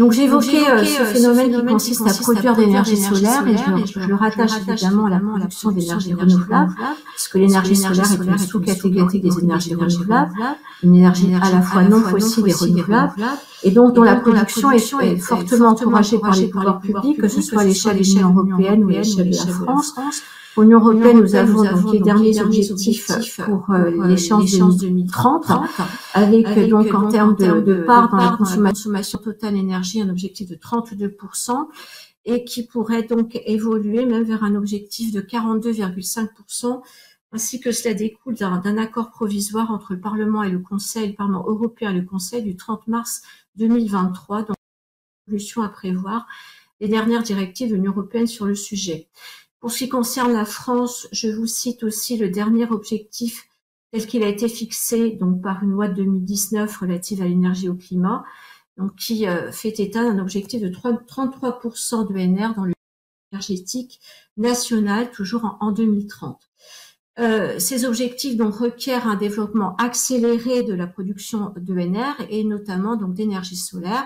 Donc j'évoquais euh, ce phénomène qui consiste à produire de l'énergie solaire et je, le rattache évidemment à la production d'énergie renouvelable, puisque l'énergie solaire est une sous-catégorie des énergies renouvelables, une énergie à la fois non fossile et renouvelable, et donc dont la production est, fortement encouragée par les pouvoirs publics, que ce soit à l'échelle de l'Union européenne ou à l'échelle de la France, L'Union européenne, nous avons donc les derniers objectifs pour euh, euh, l'échéance 2030, avec, donc en termes de, part dans la consommation totale d'énergie un objectif de 32%, et qui pourrait donc évoluer même vers un objectif de 42,5%, ainsi que cela découle d'un accord provisoire entre le Parlement et le Conseil, le Parlement européen et le Conseil du 30 mars 2023, donc solution à prévoir les dernières directives de l'Union européenne sur le sujet. Pour ce qui concerne la France, je vous cite aussi le dernier objectif tel qu'il a été fixé par une loi de 2019 relative à l'énergie au climat, qui euh, fait état d'un objectif de 33% de NR dans le énergétique national, toujours en, 2030. Euh, ces objectifs donc requièrent un développement accéléré de la production de NR et notamment donc d'énergie solaire.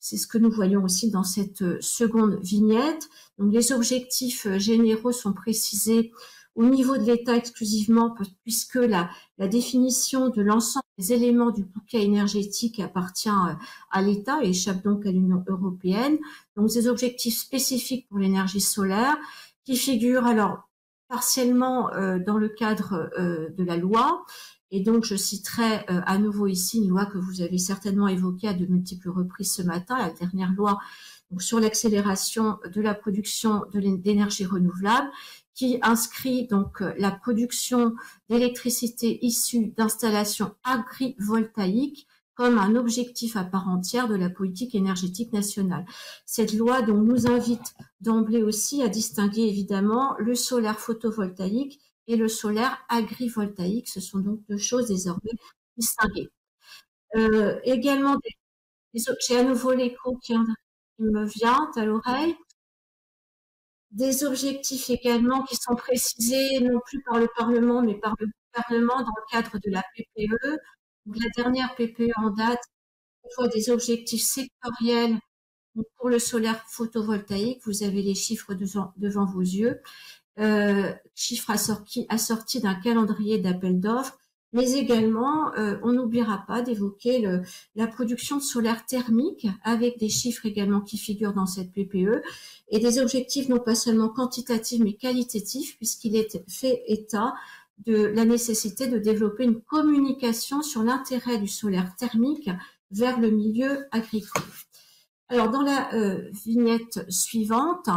C'est ce que nous voyons aussi dans cette euh, seconde vignette. Donc, les objectifs euh, généraux sont précisés au niveau de l'État exclusivement, puisque la, définition de l'ensemble des éléments du bouquet énergétique appartient euh, à l'État et échappe donc à l'Union européenne. Donc, ces objectifs spécifiques pour l'énergie solaire qui figurent alors partiellement dans le cadre de la loi. Et donc, je citerai à nouveau ici une loi que vous avez certainement évoquée à de multiples reprises ce matin, la dernière loi sur l'accélération de la production d'énergie renouvelable, qui inscrit donc euh, la production d'électricité issue d'installations agrivoltaïques comme un objectif à part entière de la politique énergétique nationale. Cette loi donc nous invite d'emblée aussi à distinguer évidemment le solaire photovoltaïque et le solaire agrivoltaïque. Ce sont donc deux choses désormais distinguées. Euh, également, j'ai à nouveau l'écho qui, me vient à l'oreille. Des objectifs également qui sont précisés non plus par le Parlement, mais par le gouvernement dans le cadre de la PPE. la dernière PPE en date voit des objectifs sectoriels pour le solaire photovoltaïque. Vous avez les chiffres devant, vos yeux. Euh, chiffres assortis, assortis d'un calendrier d'appel d'offres mais également, euh, on n'oubliera pas d'évoquer la production solaire thermique avec des chiffres également qui figurent dans cette PPE et des objectifs non pas seulement quantitatifs mais qualitatifs puisqu'il est fait état de la nécessité de développer une communication sur l'intérêt du solaire thermique vers le milieu agricole. Alors dans la euh, vignette suivante,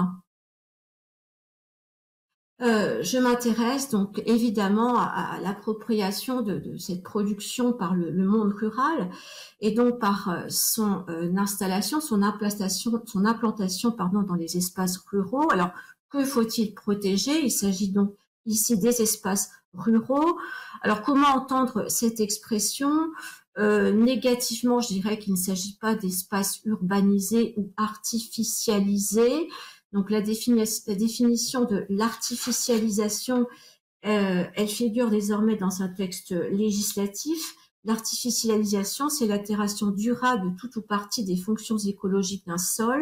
euh, je m'intéresse donc évidemment à, l'appropriation de, cette production par le, monde rural et donc par euh, son euh, installation, son implantation, son implantation pardon, dans les espaces ruraux. Alors, que faut-il protéger? Il s'agit donc ici des espaces ruraux. Alors, comment entendre cette expression? Négativement, je dirais qu'il ne s'agit pas d'espaces urbanisés ou artificialisés, donc la, définition de l'artificialisation, euh, elle figure désormais dans un texte législatif. L'artificialisation, c'est l'altération durable de toute ou partie des fonctions écologiques d'un sol,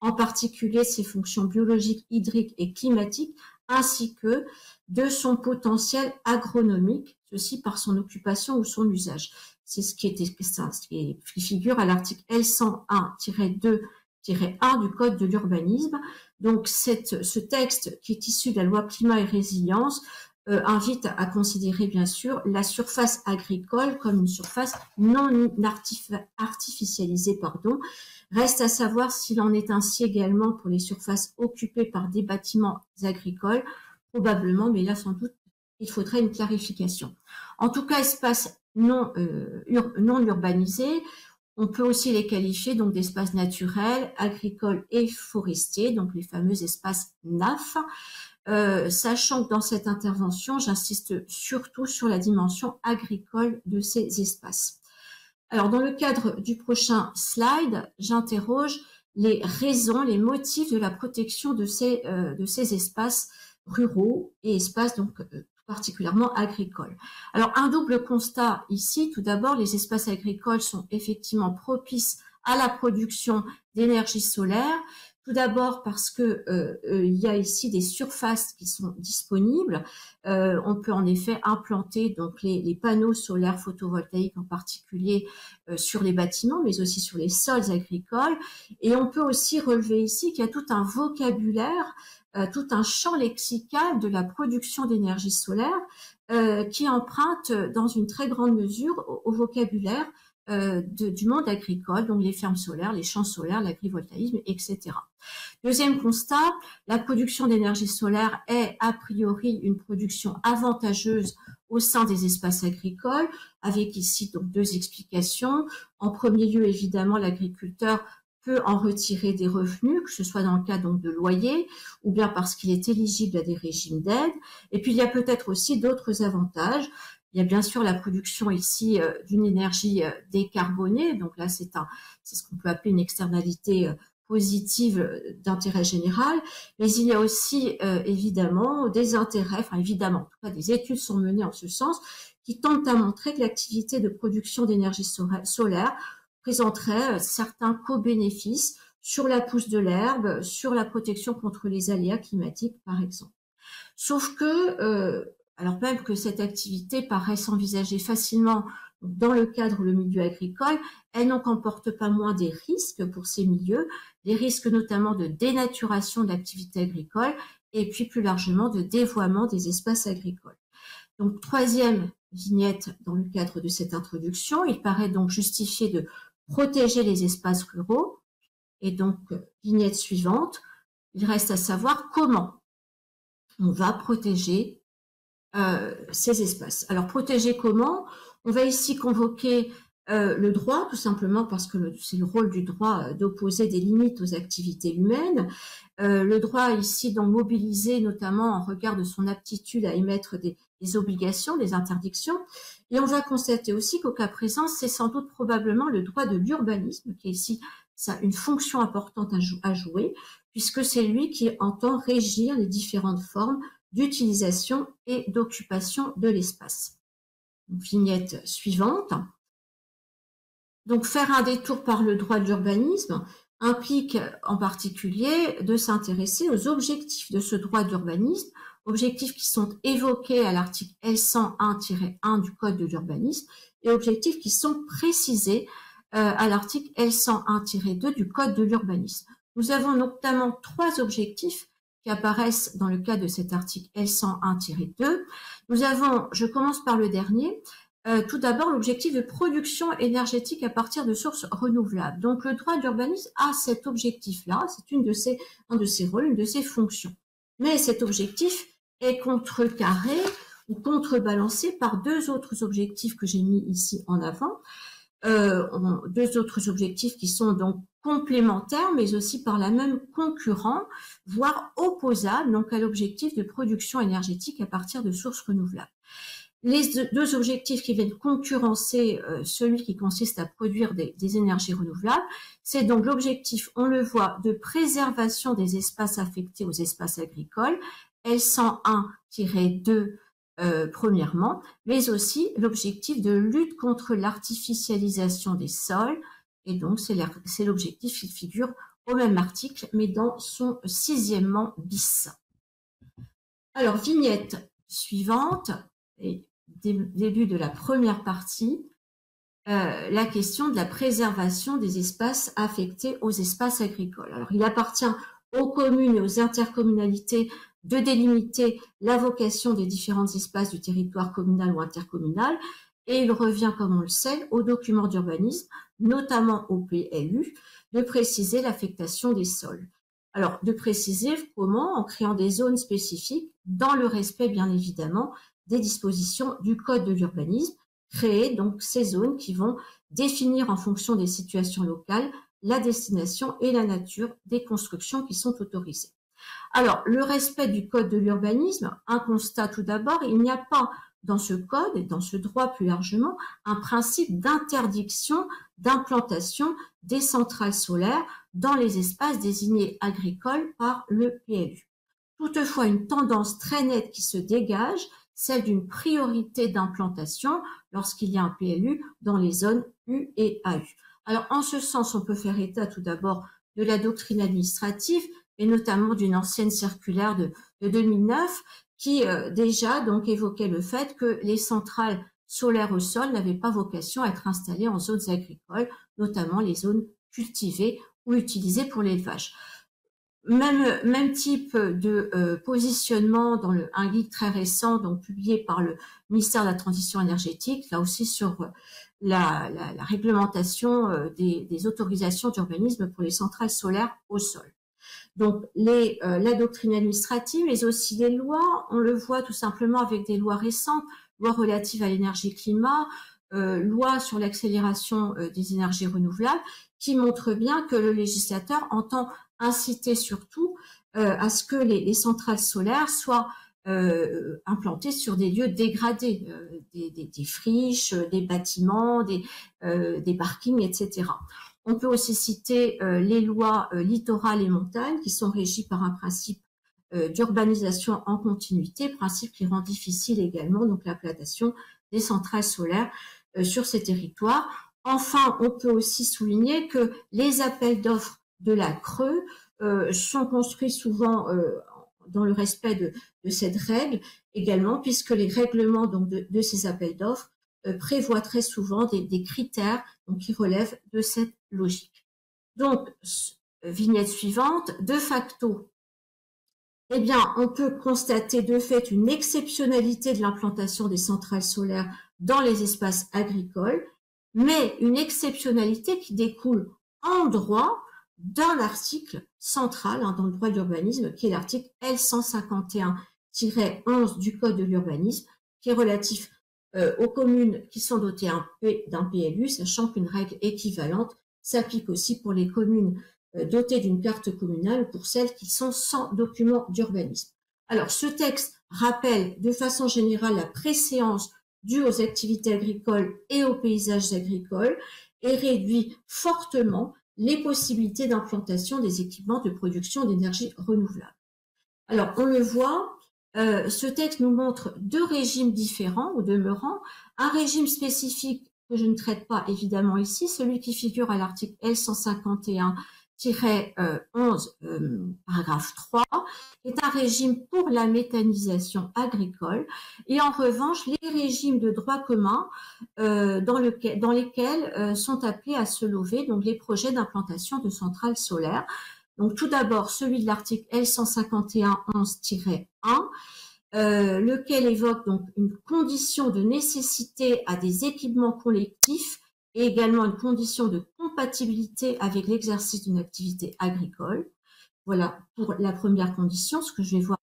en particulier ses fonctions biologiques, hydriques et climatiques, ainsi que de son potentiel agronomique, ceci par son occupation ou son usage. C'est ce qui, figure à l'article L101-2 1 du Code de l'urbanisme. Donc ce texte qui est issu de la loi climat et résilience euh, invite à considérer bien sûr la surface agricole comme une surface non artificialisée. Pardon. Reste à savoir s'il en est ainsi également pour les surfaces occupées par des bâtiments agricoles. Probablement, mais là sans doute il faudrait une clarification. En tout cas, espace non, euh, non urbanisé, on peut aussi les qualifier donc d'espaces naturels, agricoles et forestiers, donc les fameux espaces NAF, euh, sachant que dans cette intervention, j'insiste surtout sur la dimension agricole de ces espaces. Alors, dans le cadre du prochain slide, j'interroge les raisons, les motifs de la protection de ces, euh, espaces ruraux et espaces donc euh, particulièrement agricoles. Alors un double constat ici, tout d'abord, les espaces agricoles sont effectivement propices à la production d'énergie solaire. Tout d'abord parce que euh, euh, il y a ici des surfaces qui sont disponibles. Euh, on peut en effet implanter donc les panneaux solaires photovoltaïques en particulier sur les bâtiments, mais aussi sur les sols agricoles. Et on peut aussi relever ici qu'il y a tout un vocabulaire, tout un champ lexical de la production d'énergie solaire qui emprunte dans une très grande mesure au vocabulaire euh, du monde agricole, donc les fermes solaires, les champs solaires, l'agrivoltaïsme, etc. Deuxième constat, la production d'énergie solaire est a priori une production avantageuse au sein des espaces agricoles, avec ici donc deux explications. En premier lieu, évidemment, l'agriculteur peut en retirer des revenus, que ce soit dans le cas donc de loyer, ou bien parce qu'il est éligible à des régimes d'aide. Et puis il y a peut-être aussi d'autres avantages. Il y a bien sûr la production ici euh, d'une énergie euh, décarbonée. Donc là, c'est un, c'est ce qu'on peut appeler une externalité euh, positive d'intérêt général, mais il y a aussi évidemment des intérêts, enfin évidemment, en tout cas des études sont menées en ce sens, qui tentent à montrer que l'activité de production d'énergie solaire présenterait certains co-bénéfices sur la pousse de l'herbe, sur la protection contre les aléas climatiques, par exemple. Sauf que alors même que cette activité paraît s'envisager facilement dans le cadre le milieu agricole, elle n'en comporte pas moins des risques pour ces milieux, des risques notamment de dénaturation de l'activité agricole et puis plus largement de dévoiement des espaces agricoles. Donc troisième vignette dans le cadre de cette introduction, il paraît donc justifié de protéger les espaces ruraux. Et donc vignette suivante, il reste à savoir comment on va protéger euh, ces espaces. Alors protéger comment? On va ici convoquer euh, le droit, tout simplement parce que c'est le rôle du droit euh, d'opposer des limites aux activités humaines. le droit ici donc mobilisé notamment en regard de son aptitude à émettre des, obligations, des interdictions. Et on va constater aussi qu'au cas présent, c'est sans doute probablement le droit de l'urbanisme qui est ici une fonction importante à jouer, puisque c'est lui qui entend régir les différentes formes d'utilisation et d'occupation de l'espace. Vignette suivante. Donc faire un détour par le droit de l'urbanisme implique en particulier de s'intéresser aux objectifs de ce droit d'urbanisme, objectifs qui sont évoqués à l'article L101-1 du Code de l'urbanisme et objectifs qui sont précisés euh, à l'article L101-2 du Code de l'urbanisme. Nous avons notamment trois objectifs qui apparaissent dans le cas de cet article L101-2. Nous avons, je commence par le dernier, euh, tout d'abord l'objectif de production énergétique à partir de sources renouvelables. Donc le droit d'urbanisme a cet objectif-là, c'est une de ses, un de ses rôles, une de ses fonctions. Mais cet objectif est contrecarré ou contrebalancé par deux autres objectifs que j'ai mis ici en avant. Euh, deux autres objectifs qui sont donc complémentaires, mais aussi par la même concurrents, voire opposables, donc à l'objectif de production énergétique à partir de sources renouvelables. Les deux objectifs qui viennent concurrencer euh, celui qui consiste à produire des, énergies renouvelables, c'est donc l'objectif, on le voit, de préservation des espaces affectés aux espaces agricoles, L101-2 euh, premièrement, mais aussi l'objectif de lutte contre l'artificialisation des sols, et donc c'est l'objectif qui figure au même article, mais dans son sixièmement bis. Alors, vignette suivante, et début de la première partie, euh, la question de la préservation des espaces affectés aux espaces agricoles. Alors, il appartient aux communes et aux intercommunalités de délimiter la vocation des différents espaces du territoire communal ou intercommunal, et il revient, comme on le sait, aux documents d'urbanisme, notamment au PLU, de préciser l'affectation des sols. Alors, de préciser comment En créant des zones spécifiques, dans le respect, bien évidemment, des dispositions du Code de l'urbanisme, créer donc ces zones qui vont définir en fonction des situations locales la destination et la nature des constructions qui sont autorisées. Alors, le respect du code de l'urbanisme, un constat tout d'abord, il n'y a pas dans ce code et dans ce droit plus largement un principe d'interdiction d'implantation des centrales solaires dans les espaces désignés agricoles par le PLU. Toutefois, une tendance très nette qui se dégage, celle d'une priorité d'implantation lorsqu'il y a un PLU dans les zones U et AU. Alors, en ce sens, on peut faire état tout d'abord de la doctrine administrative et notamment d'une ancienne circulaire de, 2009 qui euh, déjà évoquait le fait que les centrales solaires au sol n'avaient pas vocation à être installées en zones agricoles, notamment les zones cultivées ou utilisées pour l'élevage. Même, même type de euh, positionnement dans le, un guide très récent, donc publié par le ministère de la Transition énergétique, là aussi sur euh, la, la, la réglementation euh, des, des, autorisations d'urbanisme pour les centrales solaires au sol. Donc les, la doctrine administrative, mais aussi les lois, on le voit tout simplement avec des lois récentes, lois relatives à l'énergie-climat, euh, loi sur l'accélération des énergies renouvelables, qui montrent bien que le législateur entend inciter surtout euh, à ce que les, centrales solaires soient euh, implantées sur des lieux dégradés, euh, des, friches, des bâtiments, des, des parkings, etc. On peut aussi citer les lois littorales et montagnes qui sont régies par un principe d'urbanisation en continuité, principe qui rend difficile également donc l'implantation des centrales solaires sur ces territoires. Enfin, on peut aussi souligner que les appels d'offres de la Creux euh, sont construits souvent euh, dans le respect de, cette règle également, puisque les règlements donc, de, ces appels d'offres euh, prévoient très souvent des, critères donc, qui relèvent de cette logique. Donc, vignette suivante, de facto, eh bien, on peut constater de fait une exceptionnalité de l'implantation des centrales solaires dans les espaces agricoles, mais une exceptionnalité qui découle en droit d'un article central hein, dans le droit de l'urbanisme, qui est l'article L151-11 du Code de l'urbanisme, qui est relatif euh, aux communes qui sont dotées d'un PLU, sachant qu'une règle équivalente s'applique aussi pour les communes euh, dotées d'une carte communale ou pour celles qui sont sans document d'urbanisme. Alors, ce texte rappelle de façon générale la préséance due aux activités agricoles et aux paysages agricoles et réduit fortement les possibilités d'implantation des équipements de production d'énergie renouvelable. Alors, on le voit, euh, ce texte nous montre deux régimes différents au demeurant. Un régime spécifique que je ne traite pas évidemment ici, celui qui figure à l'article L151 11, euh, paragraphe 3, est un régime pour la méthanisation agricole et en revanche les régimes de droit commun euh, dans, lesquels euh, sont appelés à se lever donc les projets d'implantation de centrales solaires. Donc tout d'abord celui de l'article L151-11-1 lequel évoque donc une condition de nécessité à des équipements collectifs et également une condition de compatibilité avec l'exercice d'une activité agricole. Voilà pour la première condition, ce que je vais voir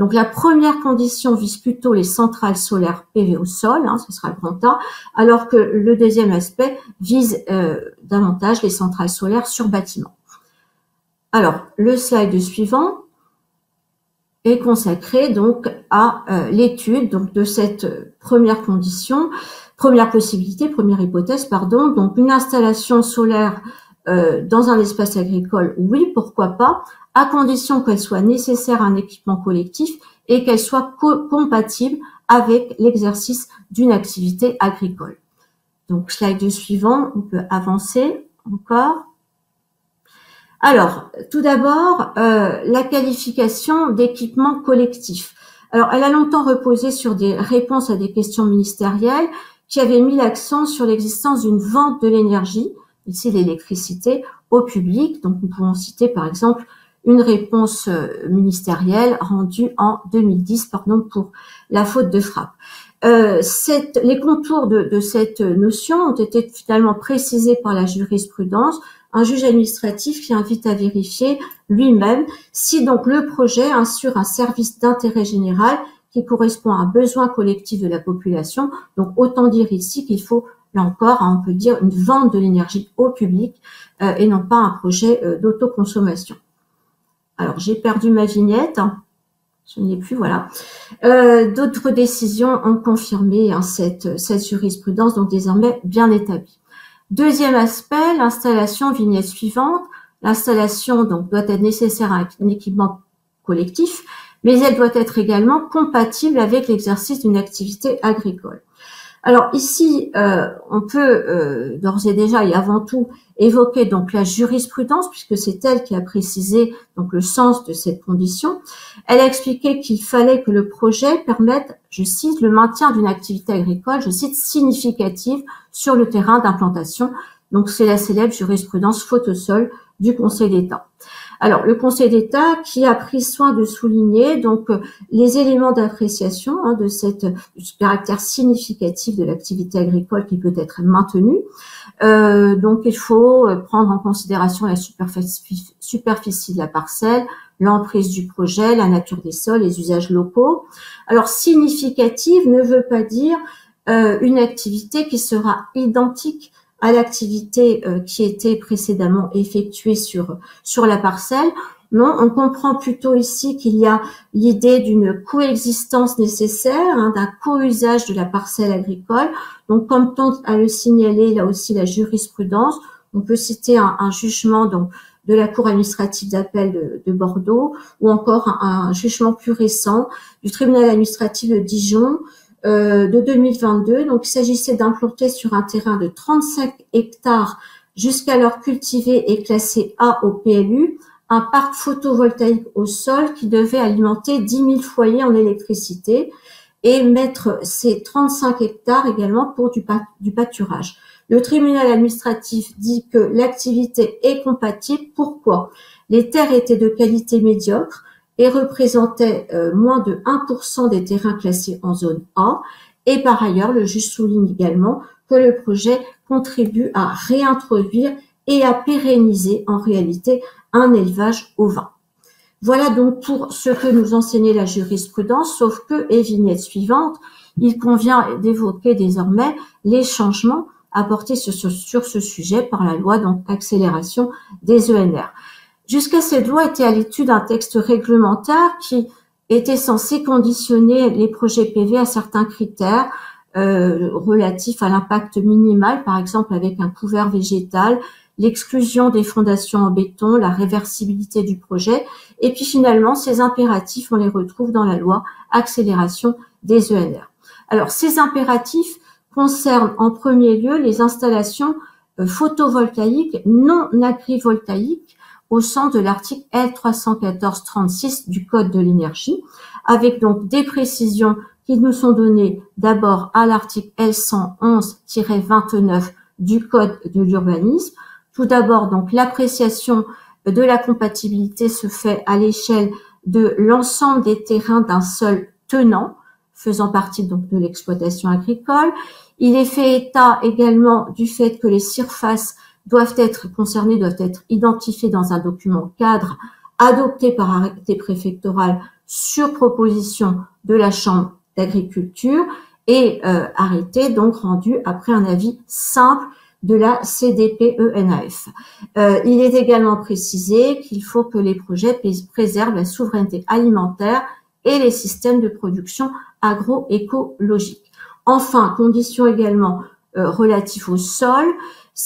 Donc la première condition vise plutôt les centrales solaires PV au sol, hein, ce sera le grand A, alors que le deuxième aspect vise euh, davantage les centrales solaires sur bâtiment. Alors le slide suivant est consacré donc à euh, l'étude donc de cette première condition, première possibilité, première hypothèse, pardon, donc une installation solaire euh, dans un espace agricole, oui, pourquoi pas, à condition qu'elle soit nécessaire à un équipement collectif et qu'elle soit compatible avec l'exercice d'une activité agricole. Donc, slide suivant, on peut avancer encore. Alors, tout d'abord, euh, la qualification d'équipement collectif. Alors, elle a longtemps reposé sur des réponses à des questions ministérielles qui avaient mis l'accent sur l'existence d'une vente de l'énergie, ici l'électricité, au public. Donc, nous pouvons citer par exemple une réponse euh, ministérielle rendue en 2010 pardon, pour la faute de frappe. Euh, cette, les contours de, de, cette notion ont été finalement précisés par la jurisprudence, un juge administratif qui invite à vérifier lui-même si donc le projet assure un service d'intérêt général qui correspond à un besoin collectif de la population. Donc autant dire ici qu'il faut là encore, hein, on peut dire une vente de l'énergie au public euh, et non pas un projet euh, d'autoconsommation. Alors, j'ai perdu ma vignette. Je ne l'ai plus, voilà. Euh, d'autres décisions ont confirmé hein, cette, cette jurisprudence, donc désormais bien établie. Deuxième aspect, l'installation vignette suivante. L'installation donc doit être nécessaire à un équipement collectif, mais elle doit être également compatible avec l'exercice d'une activité agricole. Alors ici, euh, on peut euh, d'ores et déjà et avant tout évoquer donc la jurisprudence, puisque c'est elle qui a précisé donc le sens de cette condition. Elle a expliqué qu'il fallait que le projet permette, je cite, le maintien d'une activité agricole, je cite, significative sur le terrain d'implantation. Donc c'est la célèbre jurisprudence photosol du Conseil d'État. Alors, le Conseil d'État qui a pris soin de souligner donc euh, les éléments d'appréciation hein, de cette ce caractère significatif de l'activité agricole qui peut être maintenue. Euh, donc, il faut euh, prendre en considération la superficie, de la parcelle, l'emprise du projet, la nature des sols, les usages locaux. Alors, significative ne veut pas dire euh, une activité qui sera identique à l'activité euh, qui était précédemment effectuée sur, sur la parcelle. Non, on comprend plutôt ici qu'il y a l'idée d'une coexistence nécessaire, hein, d'un co-usage de la parcelle agricole. Donc, comme tente à le signaler là aussi la jurisprudence, on peut citer un, jugement donc de la Cour administrative d'appel de, Bordeaux ou encore un, un, jugement plus récent du tribunal administratif de Dijon euh, de 2022. Donc, il s'agissait d'implanter sur un terrain de 35 hectares jusqu'alors cultivé et classé A au PLU un parc photovoltaïque au sol qui devait alimenter 10 000 foyers en électricité et mettre ces 35 hectares également pour du, du pâturage. Le tribunal administratif dit que l'activité est compatible. Pourquoi? Les terres étaient de qualité médiocre, et représentait euh, moins de 1% des terrains classés en zone A. Et par ailleurs, le juge souligne également que le projet contribue à réintroduire et à pérenniser en réalité un élevage au vin. Voilà donc pour ce que nous enseignait la jurisprudence, sauf que, et vignette suivante, il convient d'évoquer désormais les changements apportés sur, ce sujet par la loi donc accélération des ENR. Jusqu'à cette loi était à l'étude un texte réglementaire qui était censé conditionner les projets PV à certains critères euh, relatifs à l'impact minimal, par exemple avec un couvert végétal, l'exclusion des fondations en béton, la réversibilité du projet. Et puis finalement, ces impératifs, on les retrouve dans la loi accélération des ENR. Alors, ces impératifs concernent en premier lieu les installations euh, photovoltaïques non agrivoltaïques au sens de l'article L314-36 du Code de l'énergie, avec donc des précisions qui nous sont données d'abord à l'article L111-29 du Code de l'urbanisme. Tout d'abord, donc, l'appréciation de la compatibilité se fait à l'échelle de l'ensemble des terrains d'un seul tenant, faisant partie donc de l'exploitation agricole. Il est fait état également du fait que les surfaces doivent être concernés, doivent être identifiés dans un document cadre adopté par arrêté préfectoral sur proposition de la Chambre d'agriculture et euh, arrêté donc rendu après un avis simple de la CDPENAF. Euh, il est également précisé qu'il faut que les projets préservent la souveraineté alimentaire et les systèmes de production agroécologique. Enfin, condition également euh, relative au sol,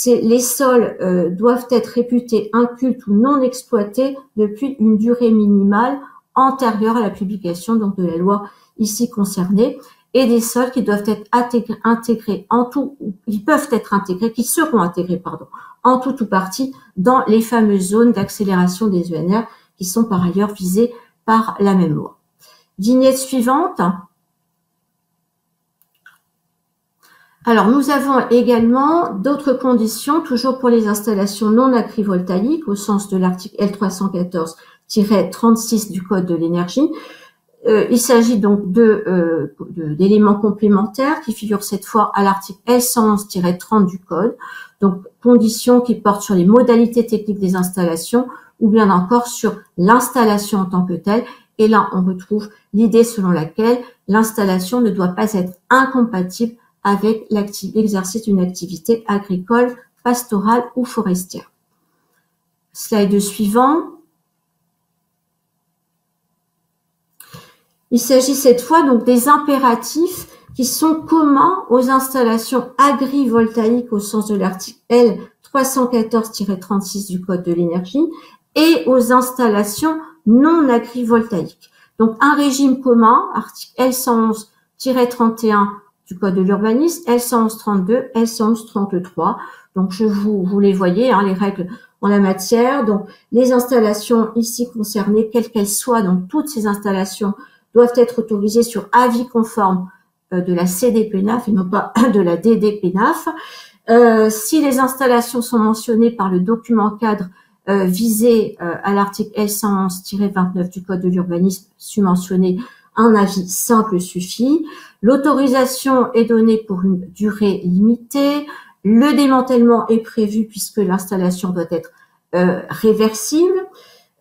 les sols euh, doivent être réputés incultes ou non exploités depuis une durée minimale antérieure à la publication de la loi ici concernée et des sols qui doivent être intégrés, en tout, ils peuvent être intégrés, qui seront intégrés, pardon, en tout ou partie dans les fameuses zones d'accélération des ENR qui sont par ailleurs visées par la même loi. Vignette suivante. Alors, nous avons également d'autres conditions, toujours pour les installations non agrivoltaïques, au sens de l'article L314-36 du Code de l'énergie. Euh, il s'agit donc euh, d'éléments complémentaires qui figurent cette fois à l'article L111-30 du Code, donc conditions qui portent sur les modalités techniques des installations ou bien encore sur l'installation en tant que telle. Et là, on retrouve l'idée selon laquelle l'installation ne doit pas être incompatible avec l'exercice d'une activité agricole, pastorale ou forestière. Slide suivant. Il s'agit cette fois donc des impératifs qui sont communs aux installations agrivoltaïques au sens de l'article L 314-36 du Code de l'énergie et aux installations non agrivoltaïques. Donc un régime commun, article L111-31 du Code de l'urbanisme, L111-32, L111-33. Donc je vous, les voyez, hein, les règles en la matière. Donc les installations ici concernées, quelles qu'elles soient, donc toutes ces installations doivent être autorisées sur avis conforme euh, de la CDPNAF et non pas de la DDPNAF. Euh, si les installations sont mentionnées par le document cadre euh, visé euh, à l'article L111-29 du Code de l'urbanisme submentionné, un avis simple suffit. L'autorisation est donnée pour une durée limitée. Le démantèlement est prévu puisque l'installation doit être euh, réversible.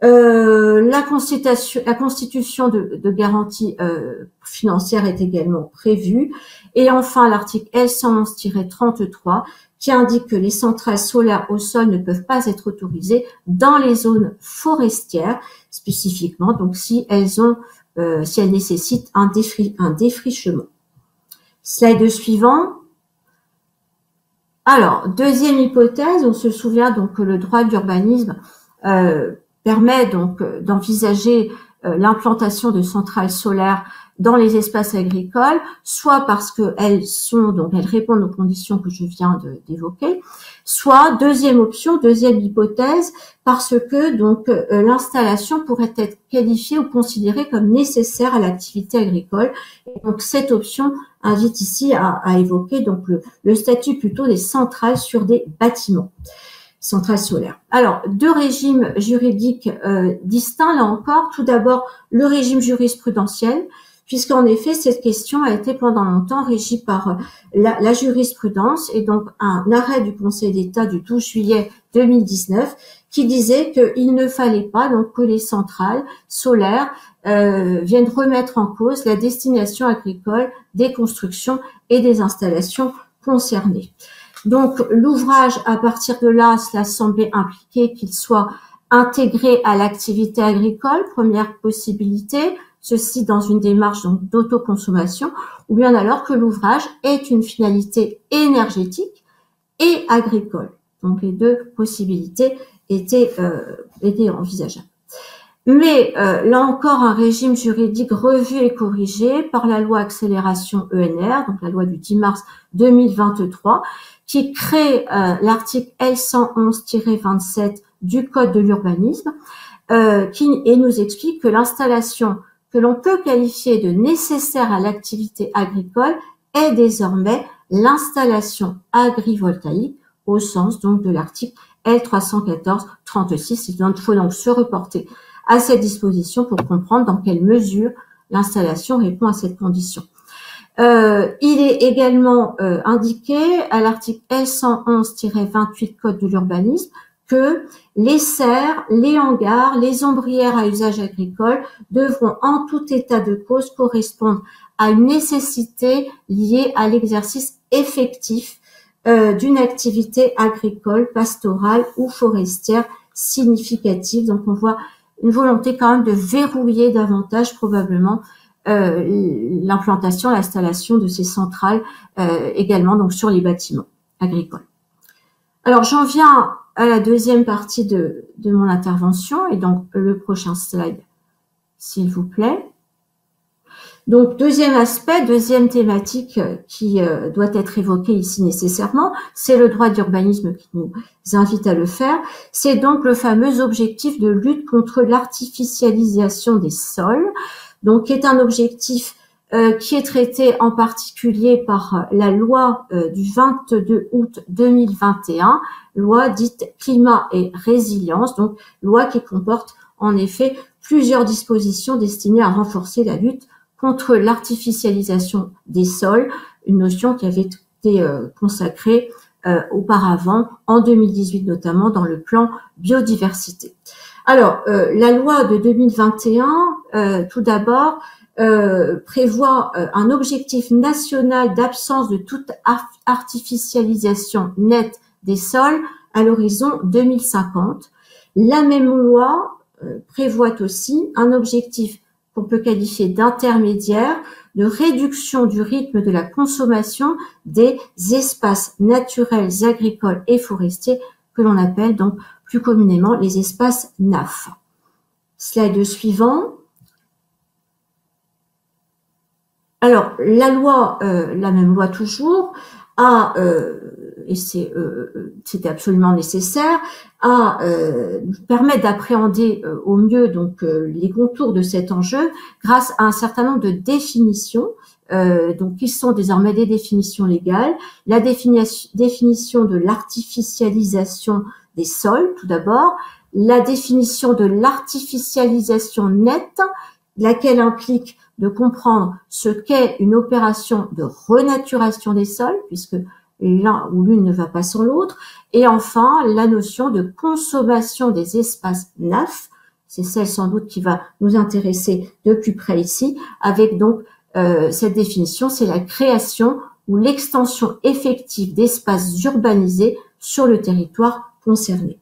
Euh, la, constitution, la constitution de, de garantie euh, financière est également prévue. Et enfin, l'article L111-33 qui indique que les centrales solaires au sol ne peuvent pas être autorisées dans les zones forestières spécifiquement, donc si elles ont, euh, si elles nécessitent un, défrichement. Slide suivant. Alors, deuxième hypothèse, on se souvient donc que le droit d'urbanisme euh, permet donc euh, d'envisager l'implantation de centrales solaires dans les espaces agricoles, soit parce qu'elles sont, donc elles répondent aux conditions que je viens d'évoquer, soit deuxième option, deuxième hypothèse, parce que donc euh, l'installation pourrait être qualifiée ou considérée comme nécessaire à l'activité agricole. donc cette option invite ici à, évoquer donc le, le statut plutôt des centrales sur des bâtiments centrales solaires. Alors, deux régimes juridiques euh, distincts, là encore. Tout d'abord, le régime jurisprudentiel, puisqu'en effet, cette question a été pendant longtemps régie par euh, la, jurisprudence et donc un arrêt du Conseil d'État du 12 juillet 2019 qui disait qu'il ne fallait pas donc que les centrales solaires euh, viennent remettre en cause la destination agricole des constructions et des installations concernées. Donc l'ouvrage, à partir de là, cela semblait impliquer qu'il soit intégré à l'activité agricole, première possibilité, ceci dans une démarche d'autoconsommation, ou bien alors que l'ouvrage ait une finalité énergétique et agricole. Donc les deux possibilités étaient, euh, étaient envisageables. Mais euh, là encore, un régime juridique revu et corrigé par la loi accélération ENR, donc la loi du 10 mars 2023, qui crée euh, l'article L111-27 du Code de l'urbanisme, euh, qui et nous explique que l'installation que l'on peut qualifier de nécessaire à l'activité agricole est désormais l'installation agrivoltaïque au sens donc de l'article L314-36. Il faut donc se reporter à cette disposition pour comprendre dans quelle mesure l'installation répond à cette condition. Euh, il est également euh, indiqué à l'article L111-28 Code de l'urbanisme les serres, les hangars, les ombrières à usage agricole devront en tout état de cause correspondre à une nécessité liée à l'exercice effectif euh, d'une activité agricole, pastorale ou forestière significative. Donc on voit une volonté quand même de verrouiller davantage probablement euh, l'implantation, l'installation de ces centrales euh, également donc sur les bâtiments agricoles. Alors j'en viens à la deuxième partie de, de mon intervention et donc le prochain slide, s'il vous plaît. Donc deuxième aspect, deuxième thématique qui euh, doit être évoquée ici nécessairement, c'est le droit d'urbanisme qui nous invite à le faire. C'est donc le fameux objectif de lutte contre l'artificialisation des sols donc qui est un objectif euh, qui est traité en particulier par euh, la loi euh, du 22 août 2021, loi dite climat et résilience, donc loi qui comporte en effet plusieurs dispositions destinées à renforcer la lutte contre l'artificialisation des sols, une notion qui avait été consacrée auparavant, en 2018 notamment, dans le plan biodiversité. Alors, euh, la loi de 2021, euh, tout d'abord, euh, prévoit un objectif national d'absence de toute artificialisation nette des sols à l'horizon 2050. La même loi prévoit aussi un objectif qu'on peut qualifier d'intermédiaire de réduction du rythme de la consommation des espaces naturels agricoles et forestiers que l'on appelle donc plus communément les espaces NAF. Slide suivant. Alors, la loi, euh, la même loi toujours, a, euh, et c'est euh, c'était absolument nécessaire, à permettre d'appréhender au mieux donc les contours de cet enjeu grâce à un certain nombre de définitions, donc qui sont désormais des définitions légales. La définition de l'artificialisation des sols, tout d'abord, la définition de l'artificialisation nette, laquelle implique de comprendre ce qu'est une opération de renaturation des sols, puisque l'un ou l'une ne va pas sans l'autre, et enfin la notion de consommation des espaces NAF, c'est celle sans doute qui va nous intéresser de plus près ici, avec donc euh, cette définition, c'est la création ou l'extension effective d'espaces urbanisés sur le territoire concerné.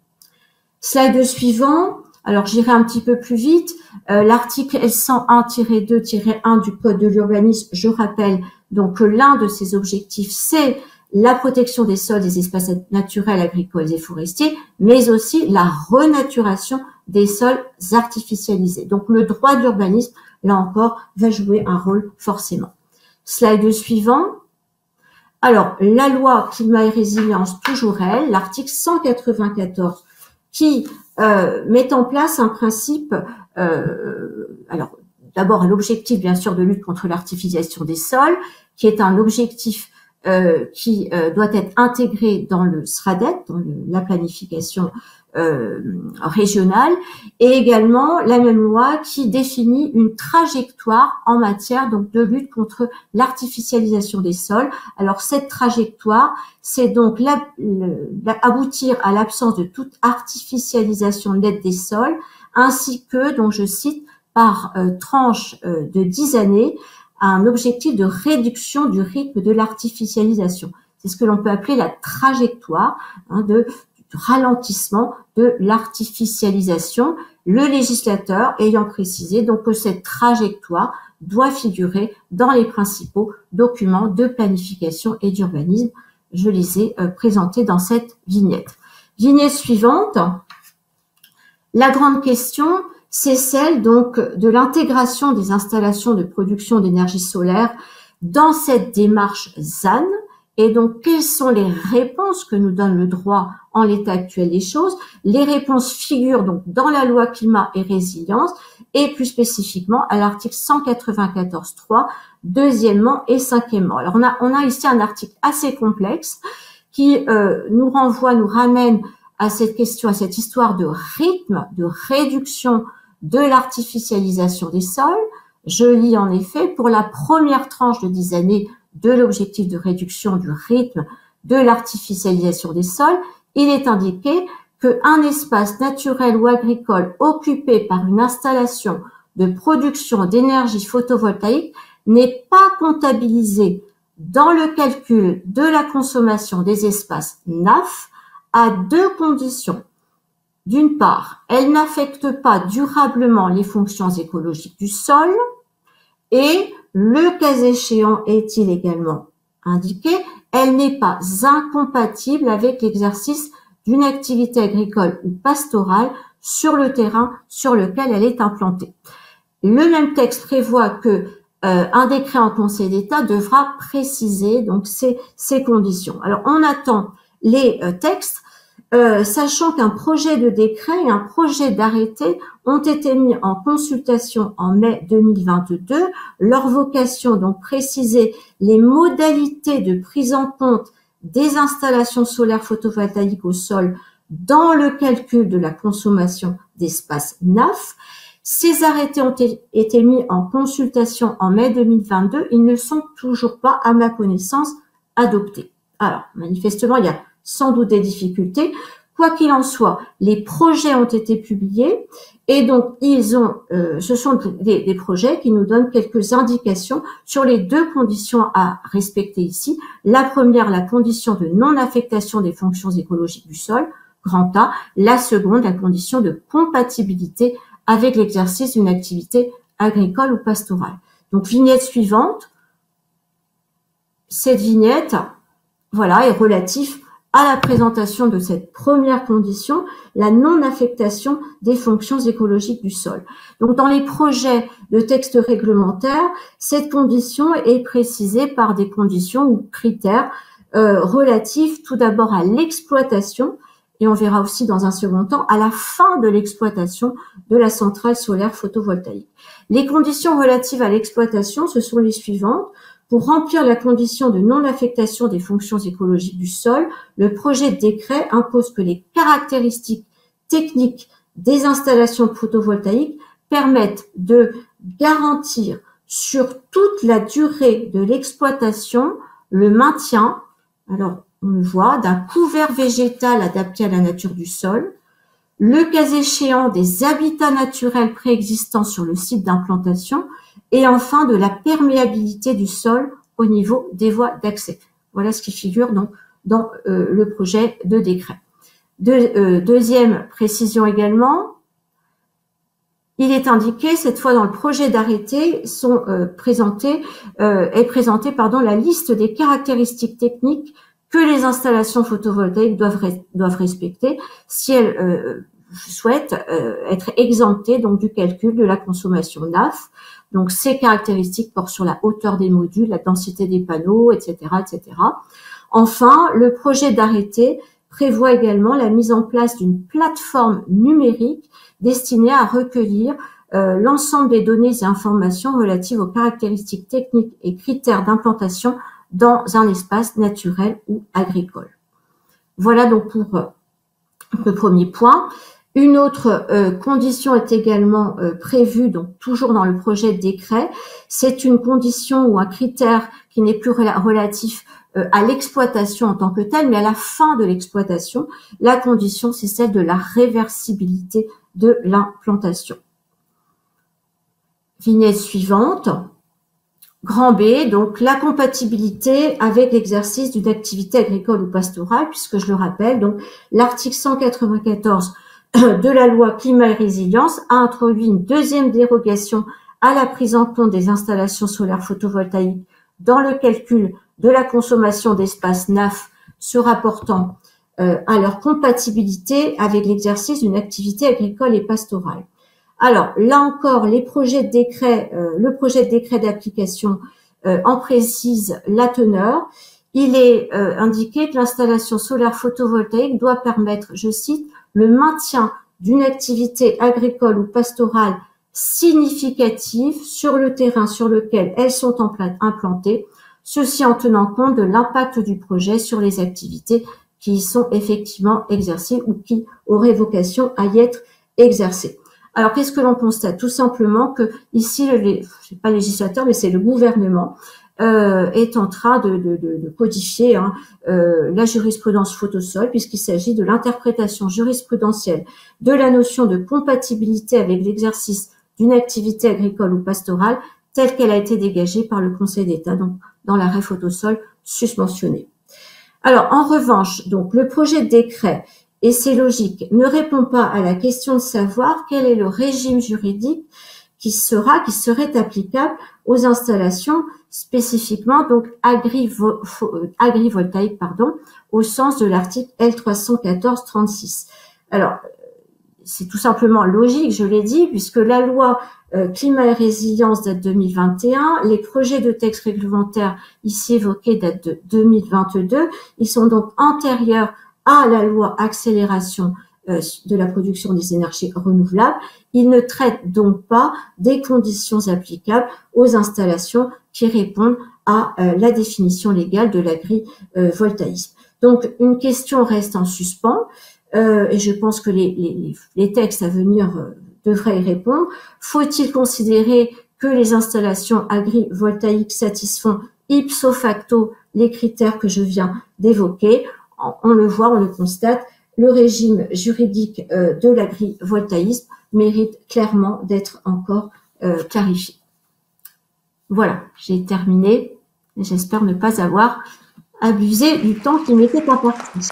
Slide suivant. Alors, j'irai un petit peu plus vite. Euh, l'article L101-2-1 du Code de l'urbanisme, je rappelle donc que l'un de ses objectifs, c'est la protection des sols, des espaces naturels, agricoles et forestiers, mais aussi la renaturation des sols artificialisés. Donc, le droit de l'urbanisme, là encore, va jouer un rôle forcément. Slide suivant. Alors, la loi climat et résilience, toujours elle, l'article 194 qui euh, met en place un principe, euh, alors d'abord l'objectif bien sûr de lutte contre l'artificialisation des sols, qui est un objectif euh, qui euh, doit être intégré dans le SRADET, dans la planification euh, régionale, et également la même loi qui définit une trajectoire en matière donc de lutte contre l'artificialisation des sols. Alors cette trajectoire, c'est donc aboutir à l'absence de toute artificialisation nette des sols, ainsi que, donc je cite, par tranche de 10 années, un objectif de réduction du rythme de l'artificialisation. C'est ce que l'on peut appeler la trajectoire hein, de ralentissement de l'artificialisation, le législateur ayant précisé donc que cette trajectoire doit figurer dans les principaux documents de planification et d'urbanisme. Je les ai euh, présentés dans cette vignette. Vignette suivante. La grande question, c'est celle donc de l'intégration des installations de production d'énergie solaire dans cette démarche ZAN. Et donc, quelles sont les réponses que nous donne le droit en l'état actuel des choses? Les réponses figurent donc dans la loi climat et résilience et plus spécifiquement à l'article 194.3, deuxièmement et cinquièmement. Alors, on a, on a ici un article assez complexe qui euh, nous renvoie, nous ramène à cette question, à cette histoire de rythme, de réduction de l'artificialisation des sols. Je lis en effet pour la première tranche de 10 années de l'objectif de réduction du rythme de l'artificialisation des sols, il est indiqué qu'un espace naturel ou agricole occupé par une installation de production d'énergie photovoltaïque n'est pas comptabilisé dans le calcul de la consommation des espaces NAF à deux conditions. D'une part, elle n'affecte pas durablement les fonctions écologiques du sol et, le cas échéant est-il également indiqué, elle n'est pas incompatible avec l'exercice d'une activité agricole ou pastorale sur le terrain sur lequel elle est implantée. Le même texte prévoit que euh, un décret en Conseil d'État devra préciser donc ces, conditions. Alors on attend les euh, textes euh, sachant qu'un projet de décret et un projet d'arrêté ont été mis en consultation en mai 2022. Leur vocation, donc préciser les modalités de prise en compte des installations solaires photovoltaïques au sol dans le calcul de la consommation d'espace NAF. Ces arrêtés ont été mis en consultation en mai 2022. Ils ne sont toujours pas, à ma connaissance, adoptés. Alors, manifestement, il y a sans doute des difficultés. Quoi qu'il en soit, les projets ont été publiés et donc ils ont, euh, ce sont des, des, projets qui nous donnent quelques indications sur les deux conditions à respecter ici. La première, la condition de non-affectation des fonctions écologiques du sol, grand A. La seconde, la condition de compatibilité avec l'exercice d'une activité agricole ou pastorale. Donc, vignette suivante. Cette vignette, voilà, est relative à la présentation de cette première condition, la non-affectation des fonctions écologiques du sol. Donc, dans les projets de textes réglementaires, cette condition est précisée par des conditions ou critères euh, relatifs tout d'abord à l'exploitation, et on verra aussi dans un second temps à la fin de l'exploitation de la centrale solaire photovoltaïque. Les conditions relatives à l'exploitation, ce sont les suivantes. Pour remplir la condition de non-affectation des fonctions écologiques du sol, le projet de décret impose que les caractéristiques techniques des installations photovoltaïques permettent de garantir sur toute la durée de l'exploitation le maintien, alors on le voit, d'un couvert végétal adapté à la nature du sol, le cas échéant des habitats naturels préexistants sur le site d'implantation et enfin de la perméabilité du sol au niveau des voies d'accès. Voilà ce qui figure donc dans euh, le projet de décret. Euh, deuxième précision également, il est indiqué cette fois dans le projet d'arrêté sont euh, présentés est présentée pardon la liste des caractéristiques techniques que les installations photovoltaïques doivent doivent respecter si elles souhaitent être exemptées donc du calcul de la consommation NAF donc ces caractéristiques portent sur la hauteur des modules, la densité des panneaux, etc., etc. Enfin, le projet d'arrêté prévoit également la mise en place d'une plateforme numérique destinée à recueillir euh, l'ensemble des données et informations relatives aux caractéristiques techniques et critères d'implantation dans un espace naturel ou agricole. Voilà donc pour euh, le premier point. Une autre euh, condition est également euh, prévue, donc toujours dans le projet de décret. C'est une condition ou un critère qui n'est plus relatif euh, à l'exploitation en tant que telle, mais à la fin de l'exploitation. La condition, c'est celle de la réversibilité de l'implantation. Vignette suivante. Grand B, donc la compatibilité avec l'exercice d'une activité agricole ou pastorale, puisque je le rappelle, donc l'article 194 de la loi climat et résilience a introduit une deuxième dérogation à la prise en compte des installations solaires photovoltaïques dans le calcul de la consommation d'espace NAF se rapportant euh, à leur compatibilité avec l'exercice d'une activité agricole et pastorale. Alors là encore, les projets de euh, le projet de décret d'application euh, en précise la teneur. Il est indiqué que l'installation solaire photovoltaïque doit permettre, je cite, le maintien d'une activité agricole ou pastorale significative sur le terrain sur lequel elles sont implantées, ceci en tenant compte de l'impact du projet sur les activités qui y sont effectivement exercées ou qui auraient vocation à y être exercées. Alors, qu'est-ce que l'on constate? Tout simplement que ici, le, pas législateur, mais c'est le gouvernement euh, est en train de, codifier hein, euh, la jurisprudence photosol, puisqu'il s'agit de l'interprétation jurisprudentielle de la notion de compatibilité avec l'exercice d'une activité agricole ou pastorale telle qu'elle a été dégagée par le Conseil d'État, donc dans l'arrêt photosol susmentionné. Alors, en revanche, donc le projet de décret, et c'est logique, ne répond pas à la question de savoir quel est le régime juridique qui sera, qui serait applicable aux installations spécifiquement donc euh, agrivoltaïques, pardon, au sens de l'article L314-36. Alors, c'est tout simplement logique, je l'ai dit, puisque la loi euh, climat et résilience date de 2021, les projets de texte réglementaire ici évoqués datent de 2022, ils sont donc antérieurs à la loi accélération de la production des énergies renouvelables. Il ne traite donc pas des conditions applicables aux installations qui répondent à euh, la définition légale de l'agrivoltaïsme. Donc une question reste en suspens euh, et je pense que les, les textes à venir devraient y répondre. Faut-il considérer que les installations agrivoltaïques satisfont ipso facto les critères que je viens d'évoquer? On le voit, on le constate, le régime juridique euh, de l'agrivoltaïsme mérite clairement d'être encore euh, clarifié. Voilà, j'ai terminé. J'espère ne pas avoir abusé du temps qui m'était imparti.